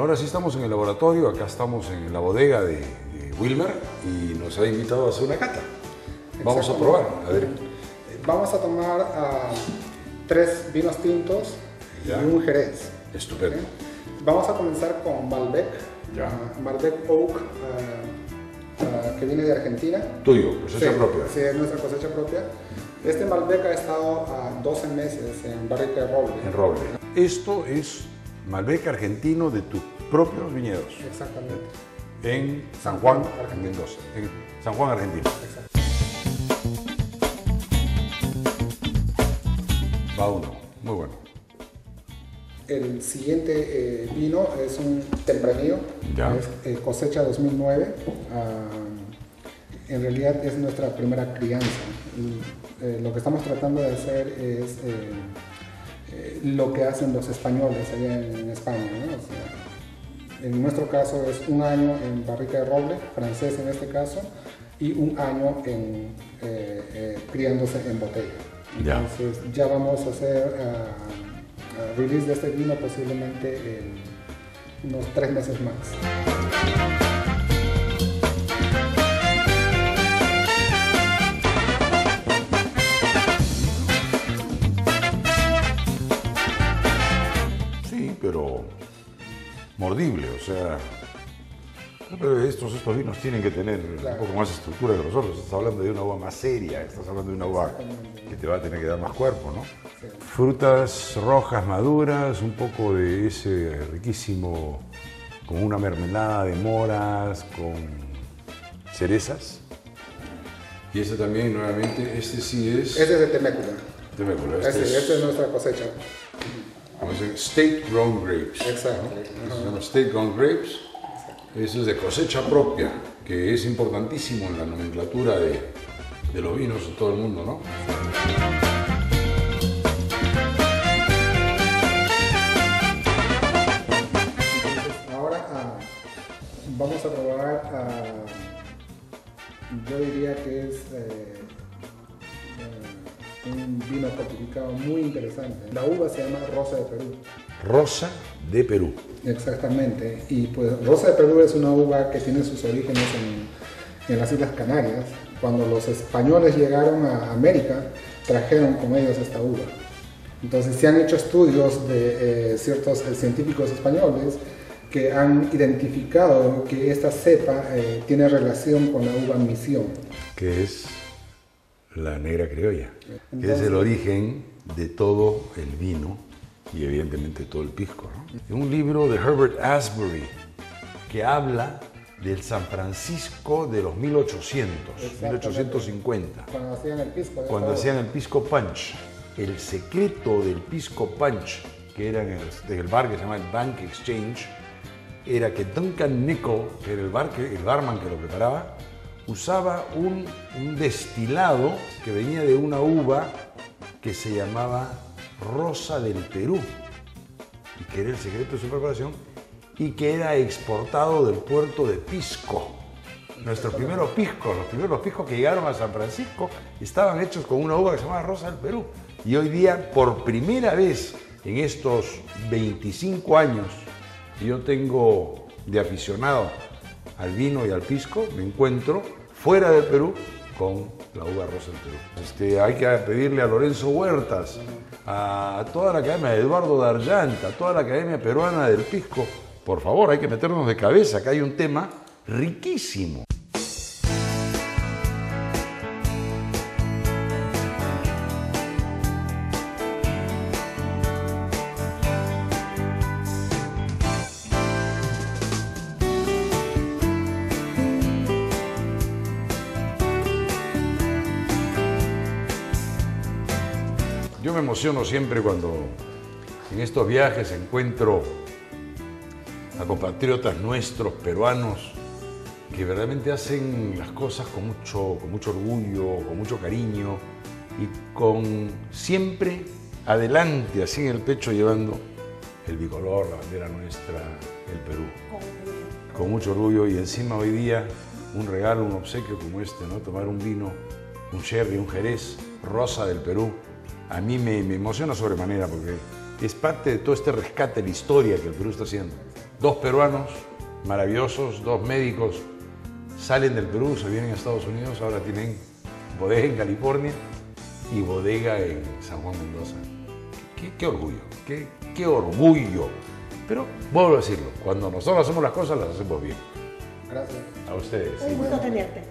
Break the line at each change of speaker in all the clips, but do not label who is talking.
Bueno, ahora sí estamos en el laboratorio, acá estamos en la bodega de, de Wilmer y nos ha invitado a hacer una cata. Vamos a probar, a ver.
Vamos a tomar ah, tres vinos tintos
Ya.
y un jerez.
Estupendo.
Vamos a comenzar con Malbec,
Ya.
ah, Malbec Oak, ah, que viene de Argentina.
Tuyo, cosecha
Sí,
propia.
Sí, es nuestra cosecha propia. Este Malbec ha estado a 12 meses en barrica de roble.
En roble. Esto es Malbec argentino de tus propios viñedos
Exactamente.
en San Juan,
Argentina.
Mendoza. En San Juan, Argentina.
Exacto.
Va uno. Muy bueno.
El siguiente eh, vino es un tempranillo,
Ya.
es eh, cosecha 2009. Ah, en realidad es nuestra primera crianza. Y, eh, lo que estamos tratando de hacer es lo que hacen los españoles allá en, en España. ¿no? O sea, en nuestro caso es un año en barrica de roble, francés en este caso, y un año en, eh, eh, criándose en botella. Entonces ya vamos a hacer ah, release de este vino posiblemente en unos tres meses más.
Sí, pero mordible, o sea. pero Estos, estos vinos tienen que tener
Claro.
un poco más estructura que los otros. Estás hablando de una uva más seria, estás hablando de una uva que te va a tener que dar más cuerpo, ¿no? Frutas rojas maduras, un poco de ese riquísimo, como una mermelada de moras con cerezas. Y este también, nuevamente, este sí es.
Este es de Temécula.
Temécula,
Este,
este es-
esta es nuestra cosecha.
State Grown Grapes.
Exacto.
¿no? Se llama State Grown Grapes. Eso es de cosecha propia, que es importantísimo en la nomenclatura de, de los vinos en todo el mundo, ¿no?
Entonces, ahora ah, vamos a probar, ah, yo diría que es eh, un vino fortificado muy interesante. La uva se llama Rosa de Perú.
Rosa de Perú.
Exactamente. Y pues Rosa de Perú es una uva que tiene sus orígenes en, en las Islas Canarias. Cuando los españoles llegaron a América, trajeron con ellos esta uva. Entonces se han hecho estudios de eh, ciertos eh, científicos españoles que han identificado que esta cepa eh, tiene relación con la uva misión.
que es la negra criolla, que es el origen de todo el vino y evidentemente todo el pisco. ¿no? Un libro de Herbert Asbury que habla del San Francisco de los 1800,
Exactamente.
1850,
Cuando hacían el pisco.
cuando hacían el pisco punch. El secreto del pisco punch, que era en el, bar que se llama el Bank Exchange, era que Duncan Nicol, que era el, bar que- el barman que lo preparaba, usaba un, destilado que venía de una uva que se llamaba Rosa del Perú, y que era el secreto de su preparación, y que era exportado del puerto de Pisco. Nuestros primeros piscos, los primeros piscos que llegaron a San Francisco, estaban hechos con una uva que se llamaba Rosa del Perú. Y hoy día, por primera vez en estos 25 años que yo tengo de aficionado al vino y al pisco, me encuentro fuera del Perú con la uva rosa del Perú. Este, hay que pedirle a Lorenzo Huertas, a toda la academia, a Eduardo Darjanta, a toda la academia peruana del pisco, por favor, hay que meternos de cabeza, que hay un tema riquísimo. Yo me emociono siempre cuando en estos viajes encuentro a compatriotas nuestros, peruanos, que verdaderamente hacen las cosas con mucho, con mucho orgullo, con mucho cariño y con siempre adelante, así en el pecho, llevando el bicolor, la bandera nuestra, el Perú. Con mucho orgullo y encima hoy día un regalo, un obsequio como este, ¿no? Tomar un vino, un sherry, un jerez, rosa del Perú, a mí me, me emociona sobremanera porque es parte de todo este rescate de la historia que el Perú está haciendo. dos peruanos maravillosos, dos médicos, salen del Perú, se vienen a Estados Unidos, ahora tienen bodega en California y bodega en San Juan Mendoza. Qué, orgullo, qué, qué orgullo. Pero vuelvo a decirlo, cuando nosotros hacemos las cosas, las hacemos bien.
Gracias.
A ustedes.
Un gusto tenerte.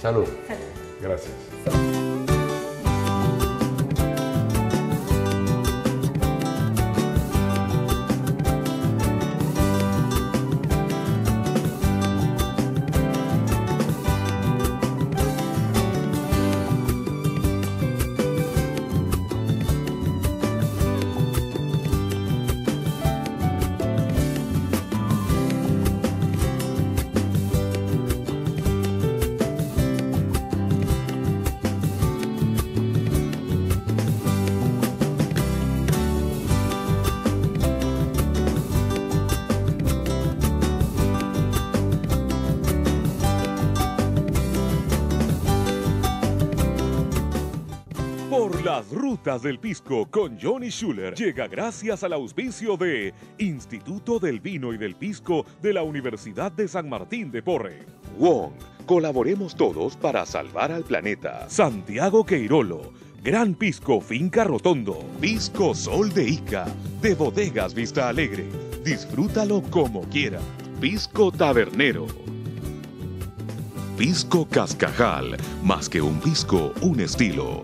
Salud.
Salud.
Gracias.
Las Rutas del Pisco con Johnny Schuller llega gracias al auspicio de Instituto del Vino y del Pisco de la Universidad de San Martín de Porre. Wong, colaboremos todos para salvar al planeta. Santiago Queirolo, Gran Pisco Finca Rotondo, Pisco Sol de Ica, de Bodegas Vista Alegre. Disfrútalo como quiera. Pisco Tabernero. Pisco Cascajal, más que un pisco, un estilo.